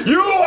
You